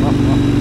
Ha, ha, ha.